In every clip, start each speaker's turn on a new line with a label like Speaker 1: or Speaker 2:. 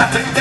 Speaker 1: I think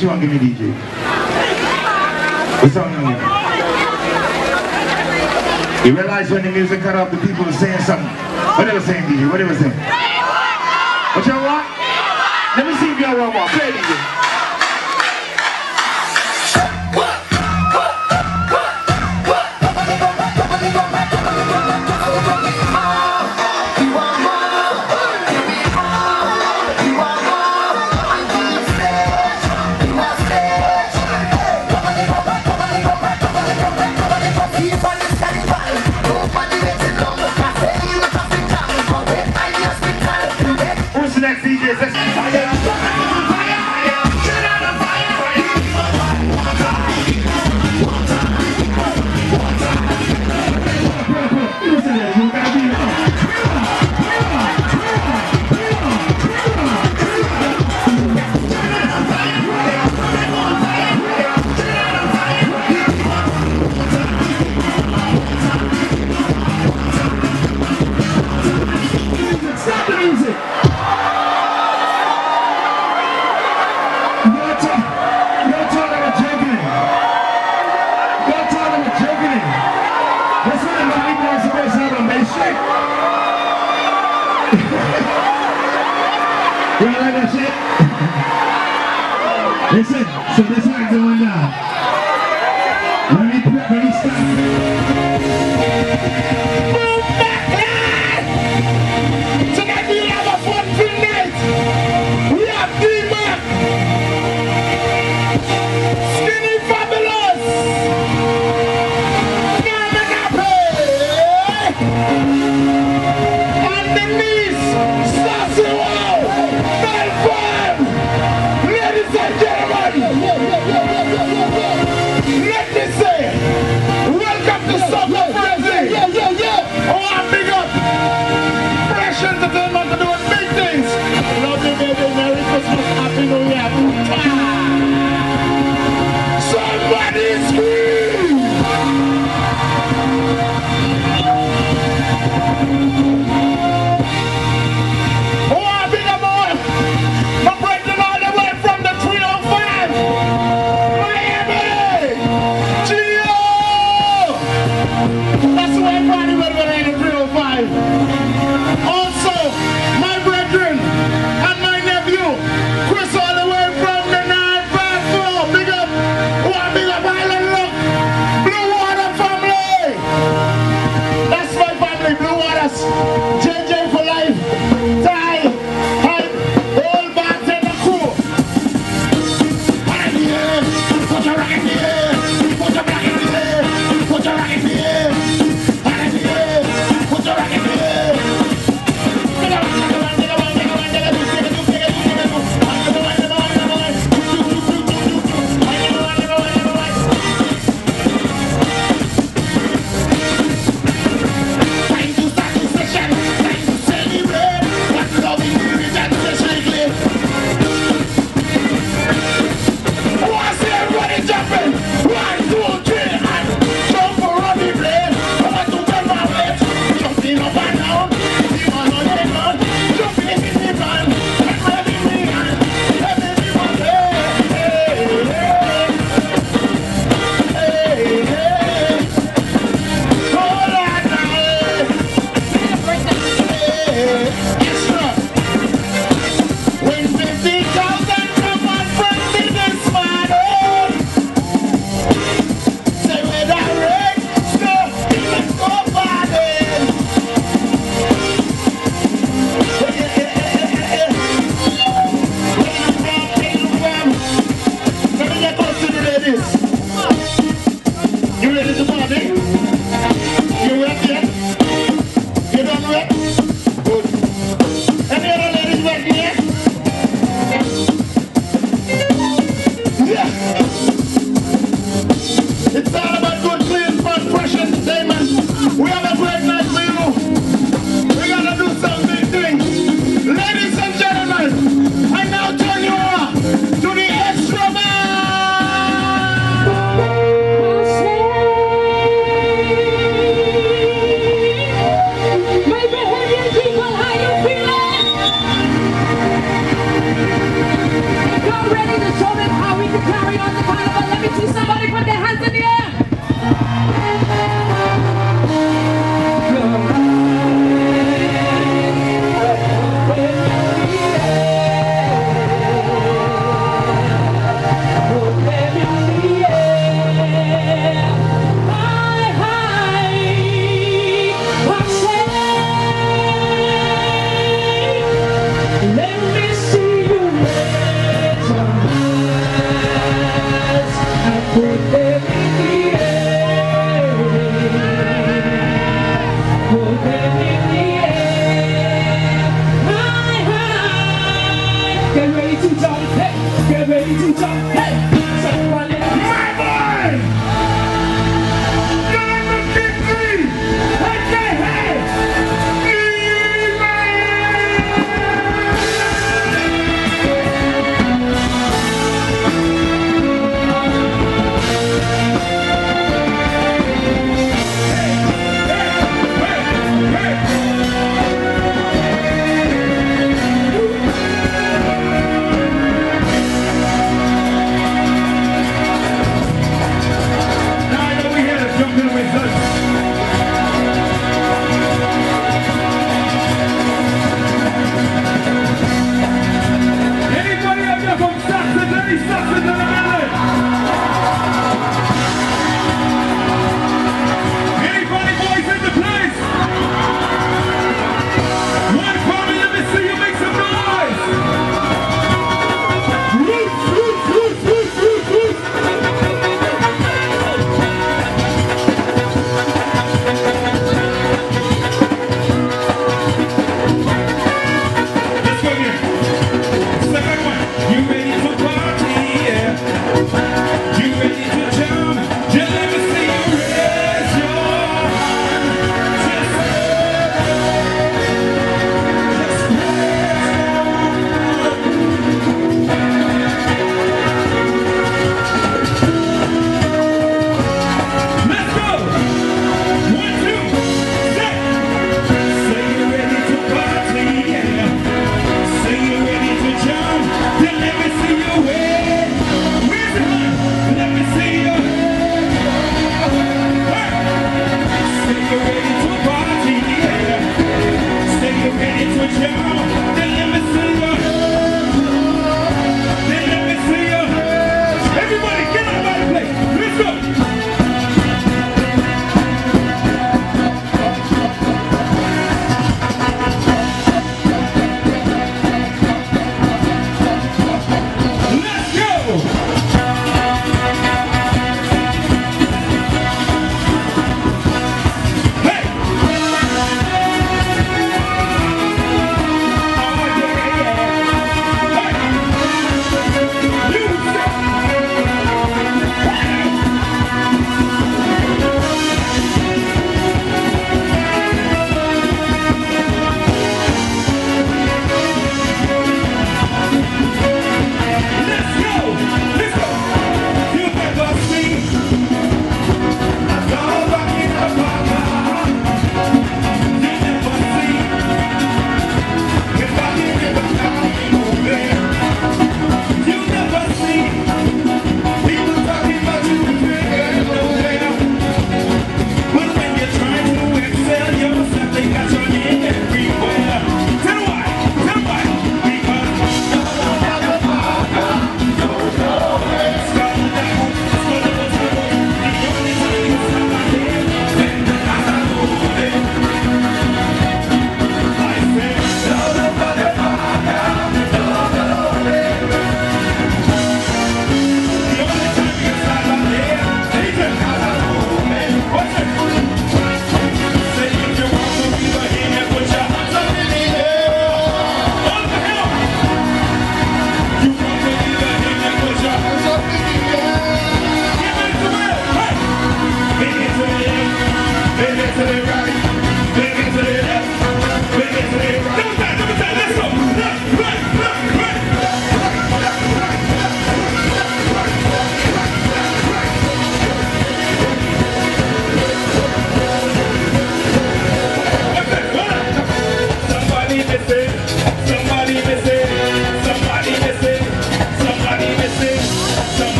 Speaker 1: What you want to give me, DJ? What's you? You realize when the music cut off, the people were saying something. What they were saying, DJ? What they were saying? What y'all want? Let me see if y'all want more. Play, DJ. Oh,
Speaker 2: the
Speaker 3: best desire. Okay.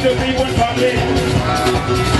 Speaker 3: such be one, family.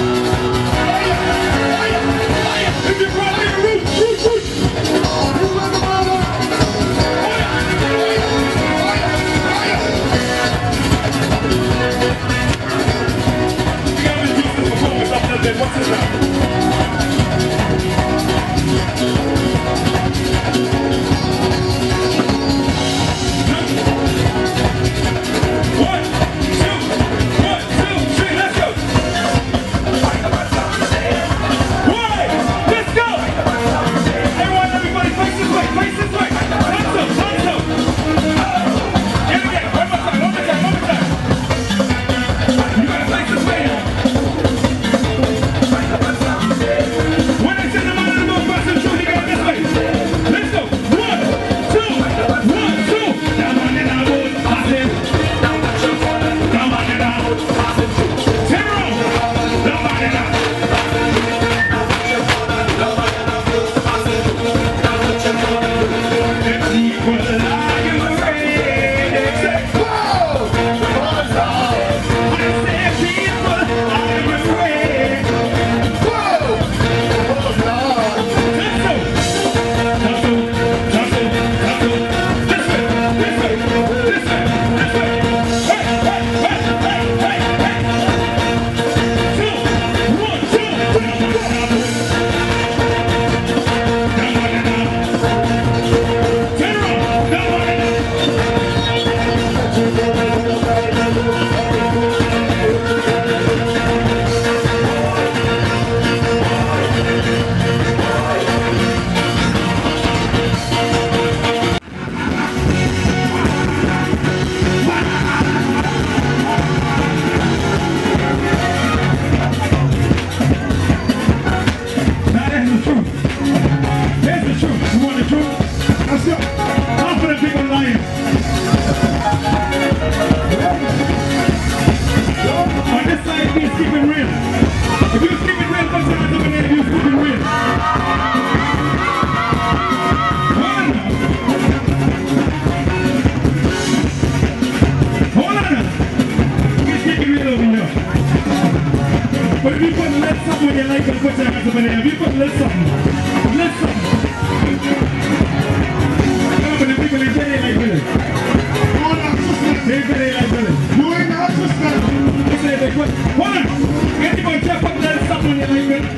Speaker 3: on your record?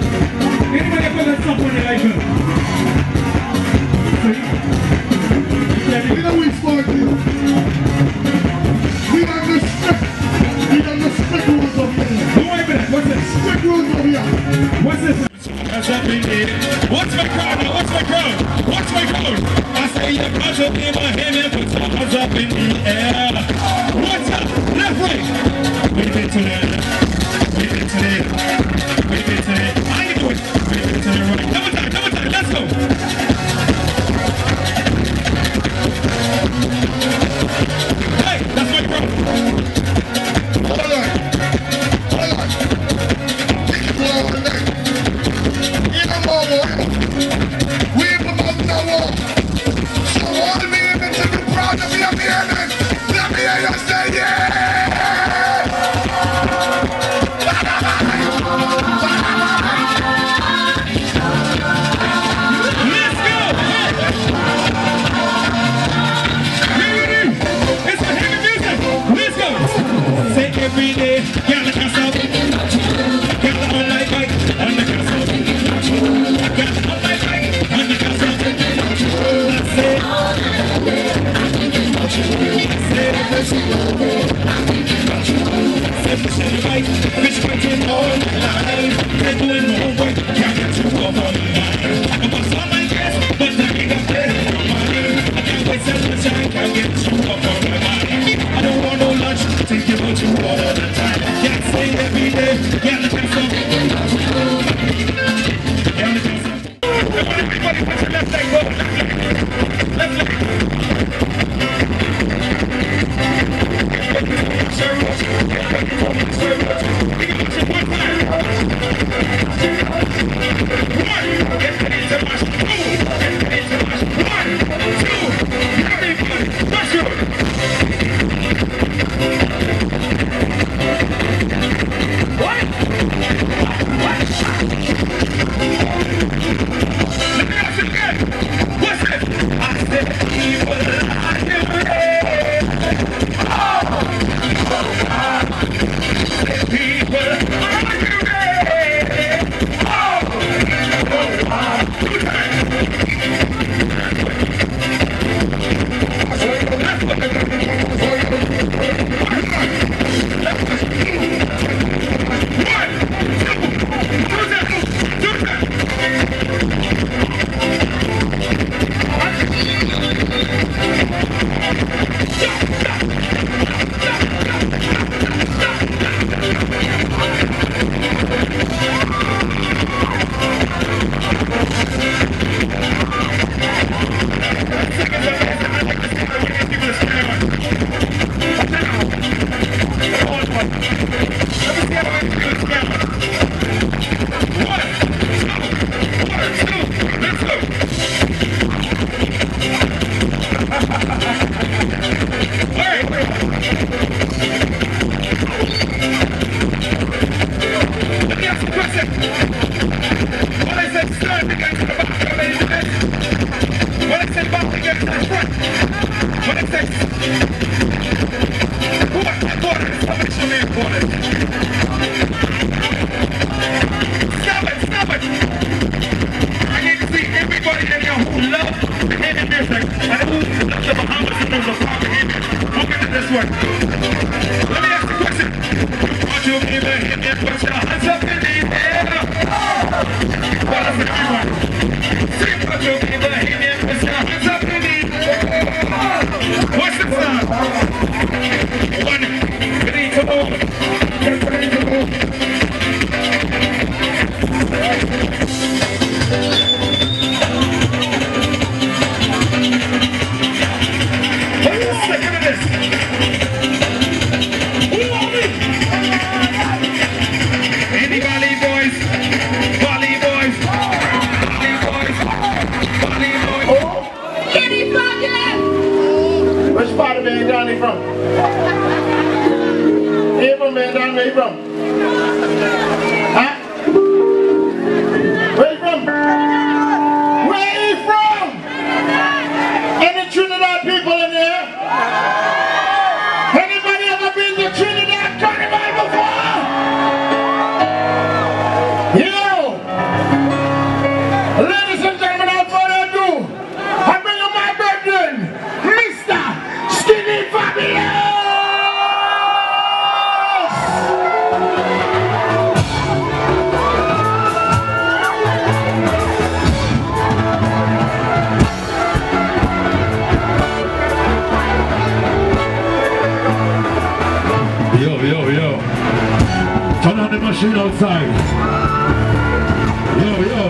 Speaker 3: Anybody put that stuff on? You
Speaker 4: know we start this. We got
Speaker 3: the stick. We got the
Speaker 4: stick rules over here.
Speaker 3: What's this? What's that big What's my crowd? What's my crowd? What's my crowd? I say your crowd's okay, Stop it, stop it. I need to see everybody in here who loves indivisible and who loves the Bahamas. mais daan nga Ibrahima shit outside. Yo, yo.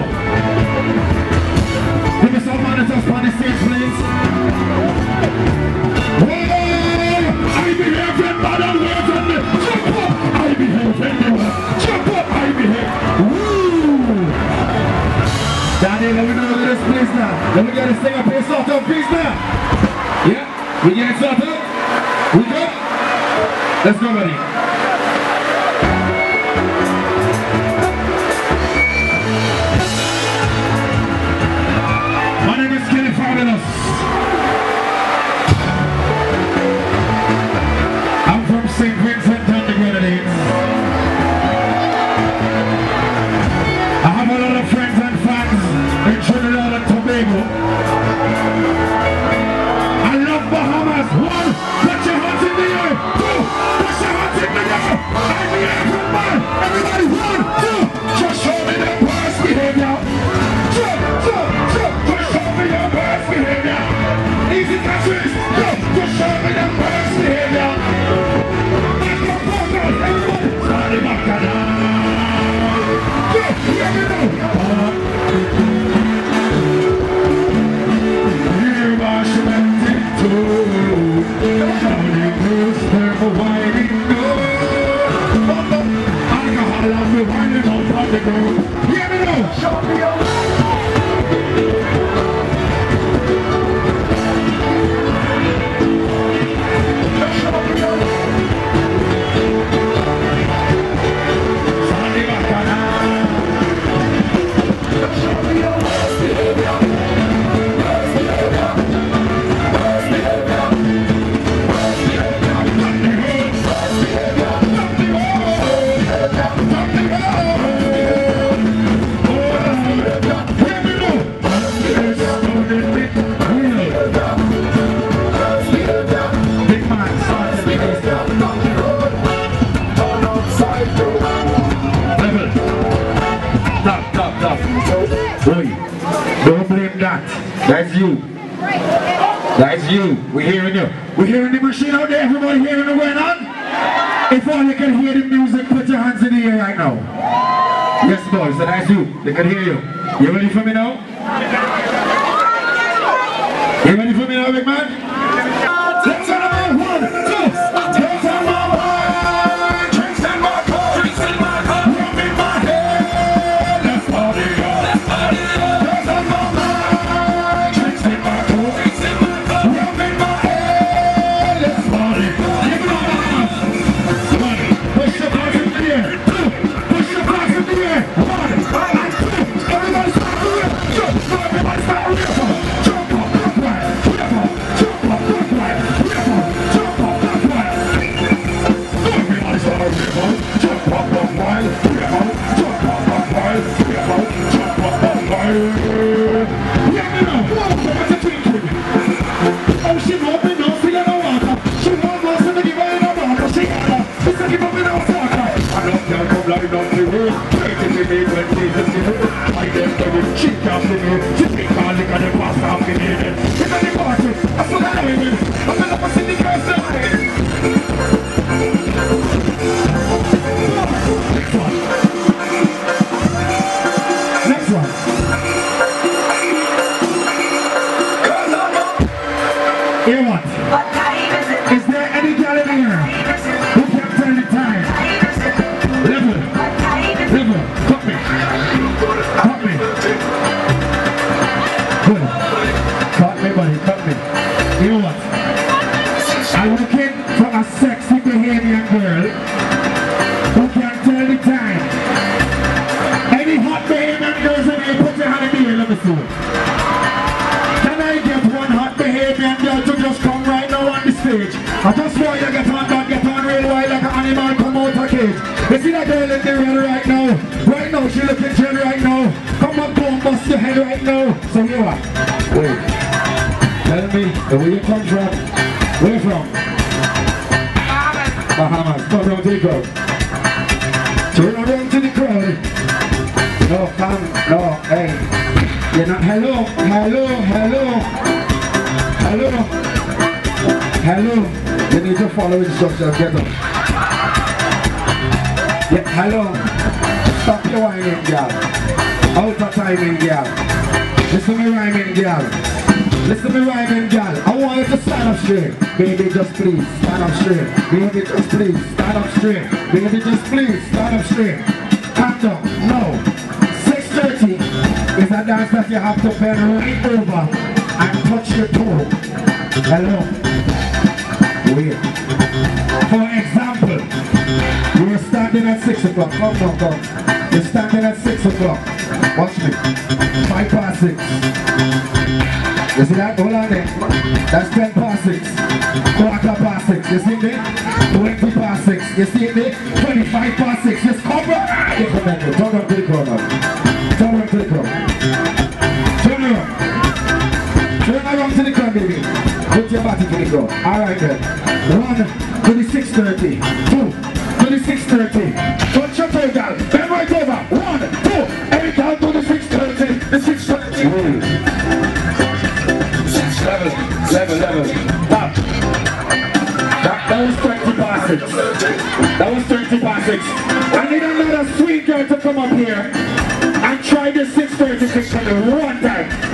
Speaker 3: Give me some money just on the stage, please. I behave jump up. I behave. Jump up, I behave. Woo! Let me know a little now. Let me get a sing piece off the piece, now. Yeah, we get
Speaker 1: something. We're hearing you. We're hearing the machine out there. Everybody hearing what's going on? If all you can hear the music, put your hands in the air right now. Yes, boys, so that's you. They can hear you. You ready for me now? Is there Girl in the right now? Right now, she looking chill right now. Come on, and bust your head right now. So you are. Wait. Tell me, where you come from? Where from? Bahamas. Bahamas. Come down to the crowd. Turn around to the crowd. No, come, no, hey. You're not, hello, hello, hello, hello, hello. You need to follow instructions, get up. Hello. Stop your whining, girl. Out of timing, girl. Listen to me rhyming, girl. Listen to me rhyming, girl. I want you to stand up straight. Baby, just please, stand up straight. Baby, just please, stand up straight. Baby, just please, stand up straight. Calm down. No. 6.30 is a dance that you have to bend right over and touch your toe. Hello. Wait. For example, you were standing at 6 o'clock. Come, come, come. You're standing at 6 o'clock. Watch me. 5 past 6. You see that? Hold on there. That's 10 past 6. Quarter past 6. You see me? 20 past 6. You see me? 25 past 6. Just. You back. Turn around to the corner. Put your body to the. Alright then. One to the 630. Two to the 630. Touch your toe, girl. Bend right over. One, two. Every down to the 630. The 630. Level, level, level. Stop. That, that was 20 past six. That was 20 past six. I need another sweet girl to come up here and try the 636 for me one time.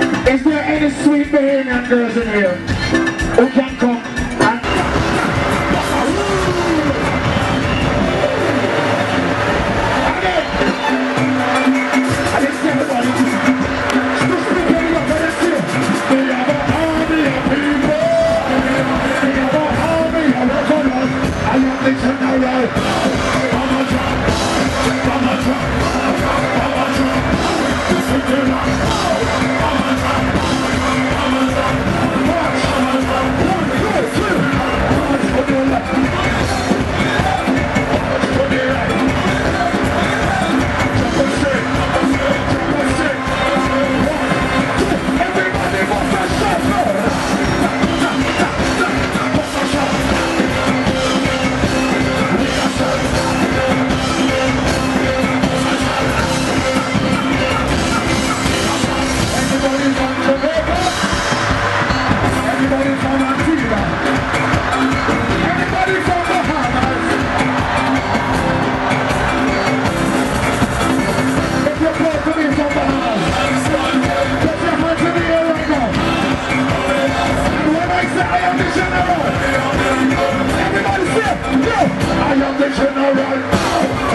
Speaker 1: General. Everybody say, yo, I am the general.